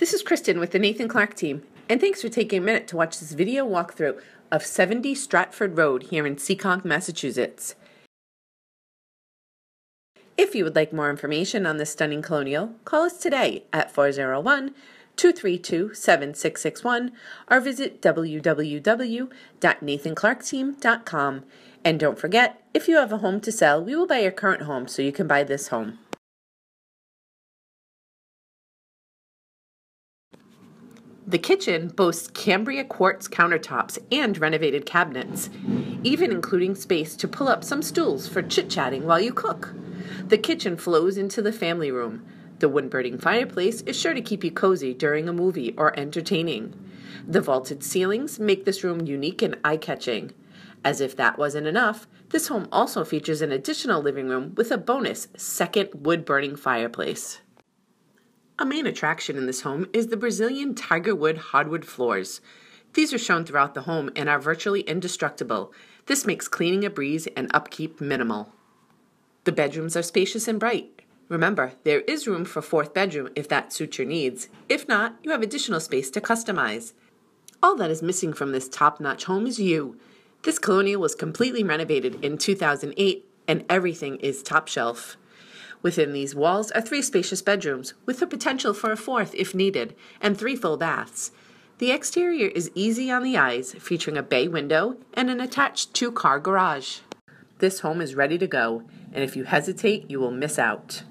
This is Kristen with the Nathan Clark team, and thanks for taking a minute to watch this video walkthrough of 70 Stratford Road here in Seekonk, Massachusetts. If you would like more information on this stunning colonial, call us today at 401 232 7661 or visit www.nathanclarkteam.com. And don't forget, if you have a home to sell, we will buy your current home so you can buy this home. The kitchen boasts Cambria quartz countertops and renovated cabinets, even including space to pull up some stools for chit chatting while you cook. The kitchen flows into the family room. The wood burning fireplace is sure to keep you cozy during a movie or entertaining. The vaulted ceilings make this room unique and eye catching. As if that wasn't enough, this home also features an additional living room with a bonus second wood burning fireplace. A main attraction in this home is the Brazilian tiger wood hardwood floors. These are shown throughout the home and are virtually indestructible. This makes cleaning a breeze and upkeep minimal. The bedrooms are spacious and bright. Remember, there is room for fourth bedroom if that suits your needs. If not, you have additional space to customize. All that is missing from this top-notch home is you. This colonial was completely renovated in 2008 and everything is top shelf. Within these walls are three spacious bedrooms, with the potential for a fourth if needed, and three full baths. The exterior is easy on the eyes, featuring a bay window and an attached two car garage. This home is ready to go, and if you hesitate, you will miss out.